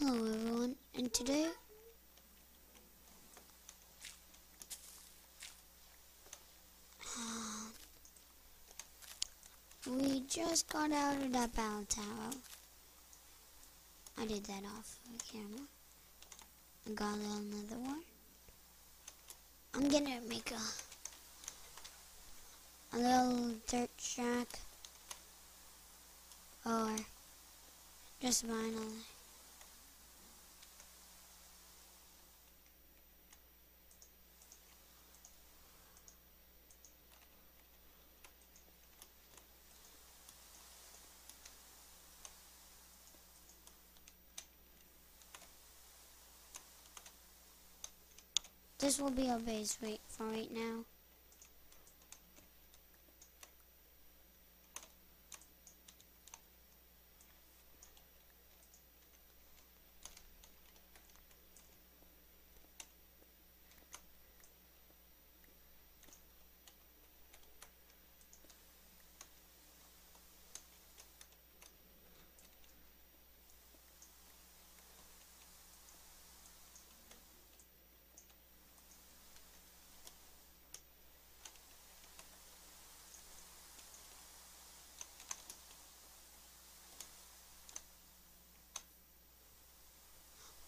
Hello everyone, and today um, we just got out of that battle tower. I did that off the camera. I got another one. I'm gonna make a a little dirt shack or just vinyl. This will be our base rate for right now.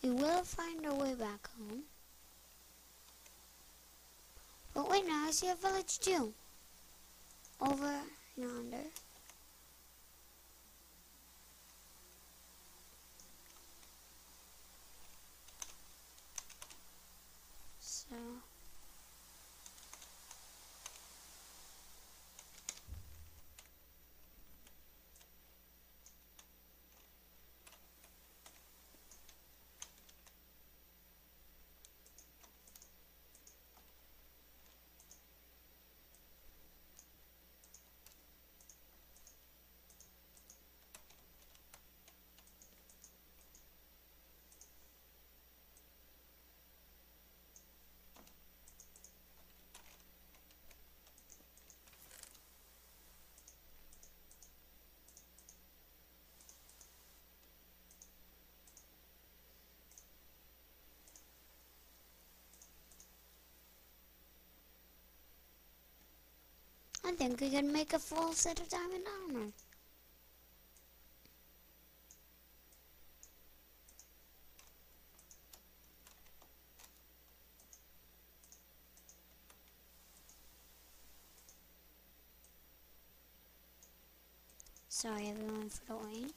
We will find our way back home. But wait now, I see a village too. Over yonder. So... I think we can make a full set of diamond armor. Sorry everyone for the rain.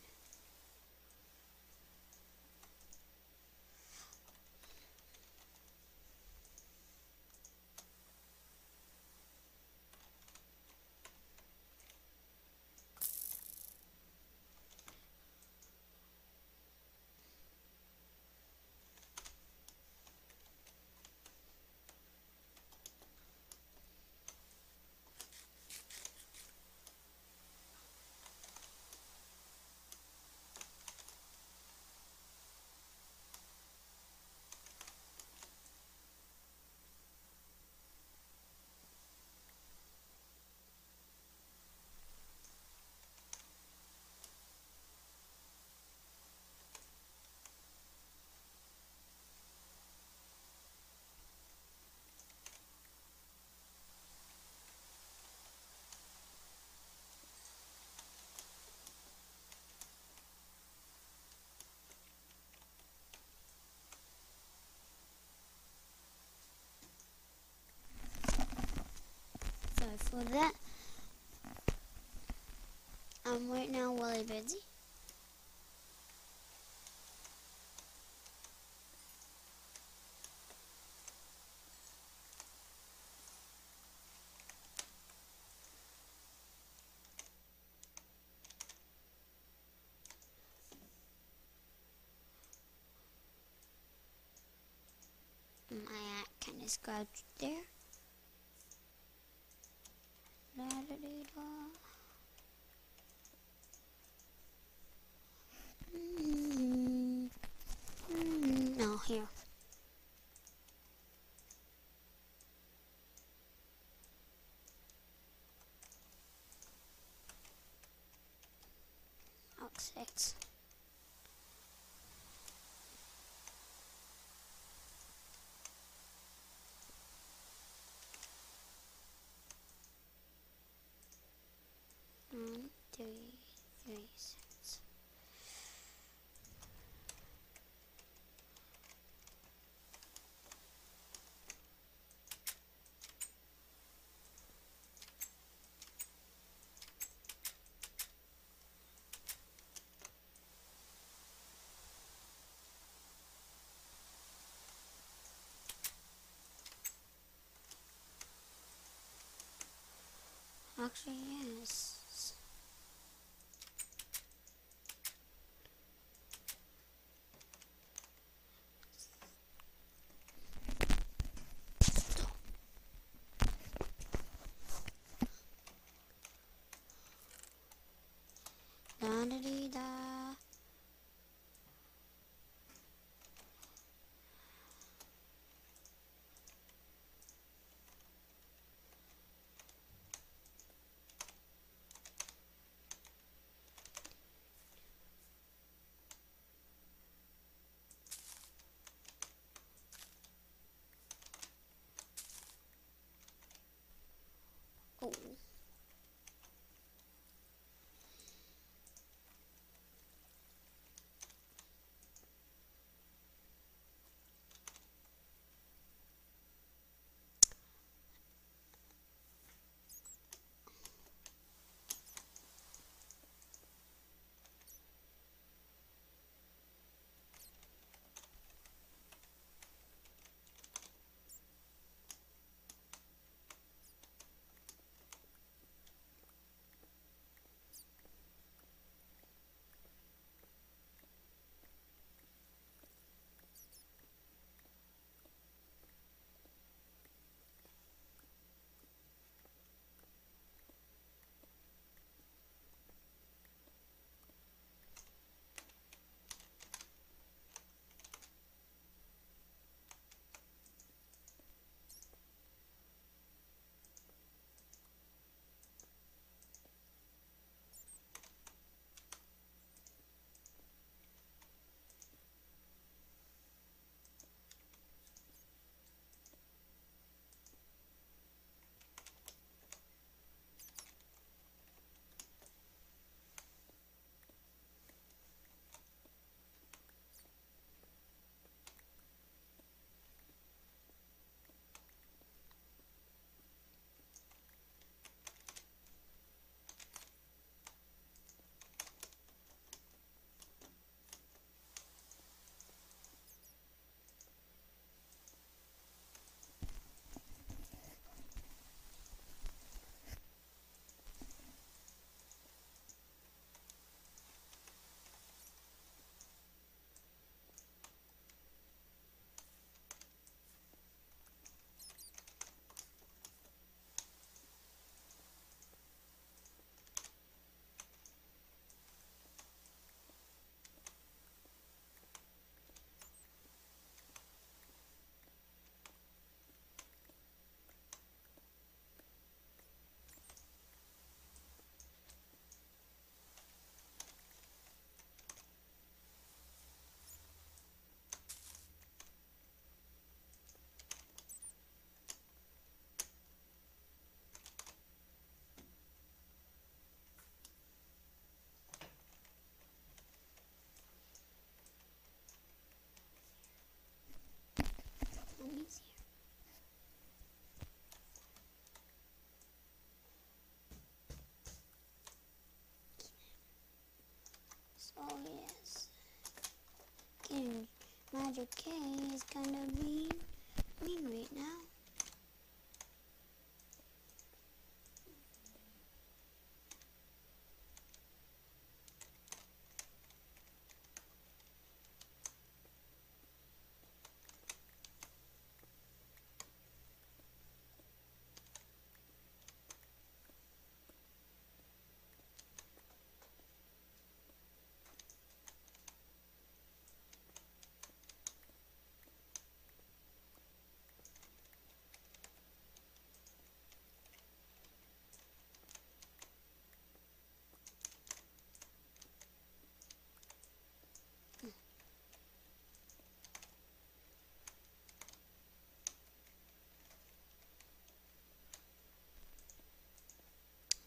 Sorry for that. I'm right now really busy. Mm, My hat uh, kind of scratched there. six. One. Actually, yes. So yes, King Magic K is gonna be mean right now.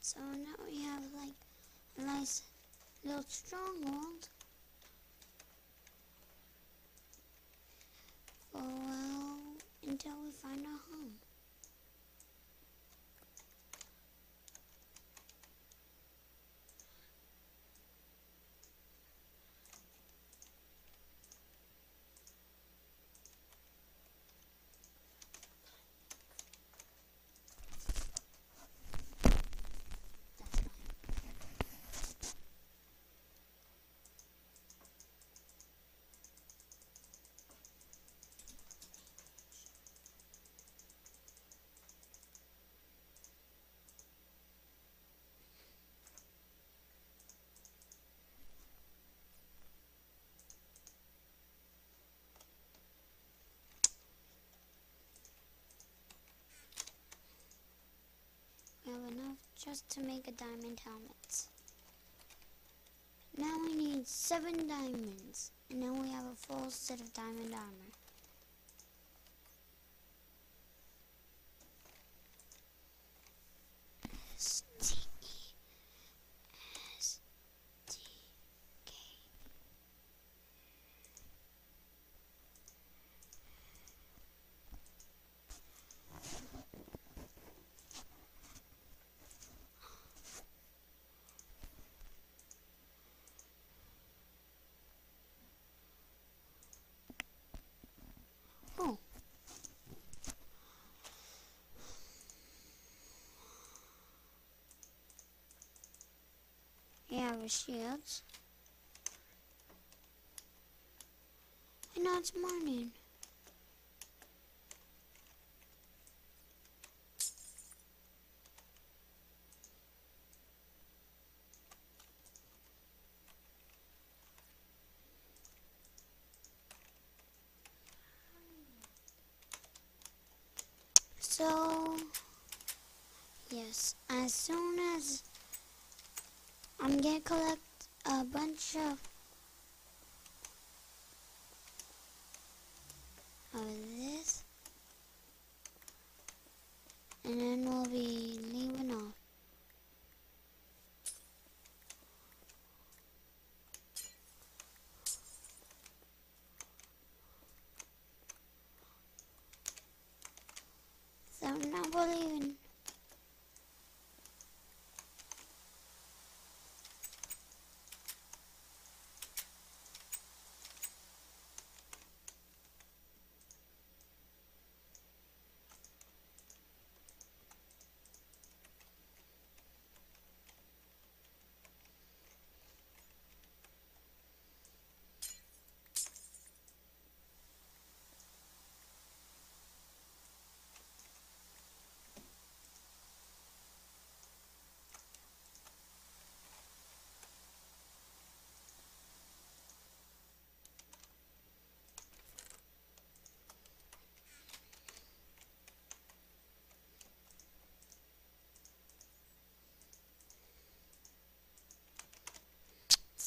So now we have like a nice little stronghold. For well, until we find our home. Just to make a diamond helmet. Now we need seven diamonds, and then we have a full set of diamond armor. Yeah, with shields. And now it's morning. So, yes, as soon as I'm gonna collect a bunch of of this, and then we'll be leaving off. So now we're leaving.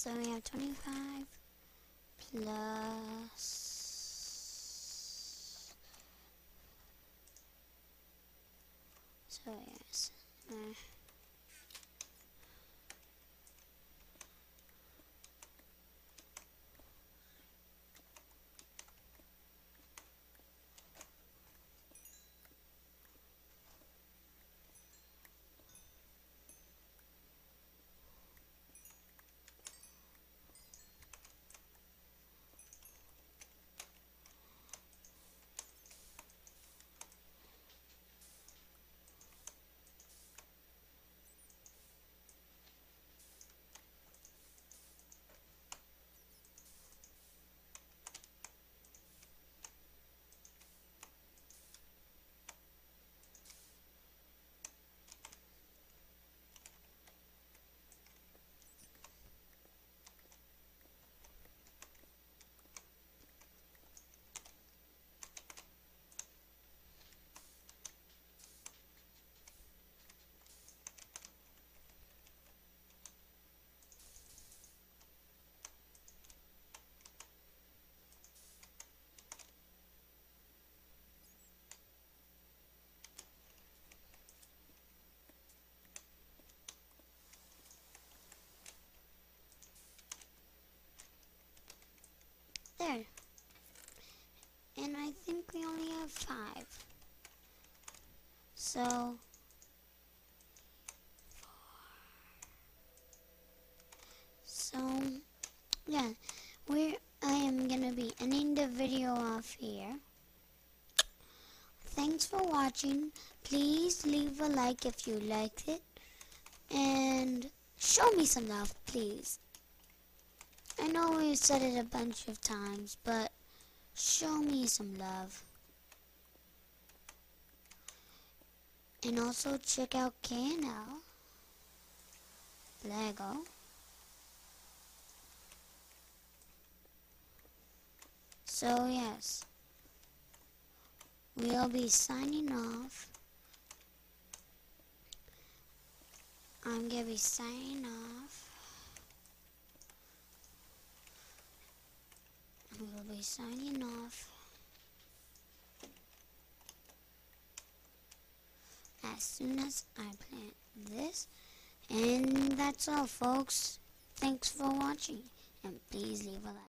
So we have 25 plus. So yes. Uh, there. And I think we only have five. So. So, yeah, we I am gonna be ending the video off here. Thanks for watching. Please leave a like if you liked it. And show me some love, please. I know we've said it a bunch of times, but show me some love. And also check out KNL, Lego, So yes, we'll be signing off. I'm gonna be signing off. We will be signing off as soon as I plant this. And that's all, folks. Thanks for watching, and please leave a like.